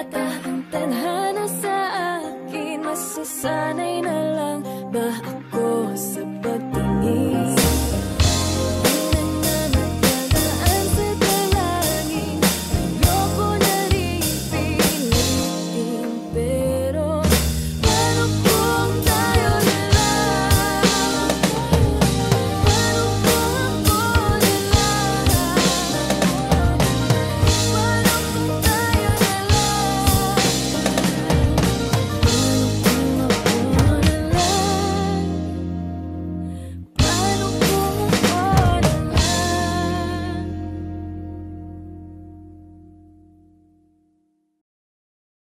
bata ang tadhana sa akin Masasanay na lang ba ako?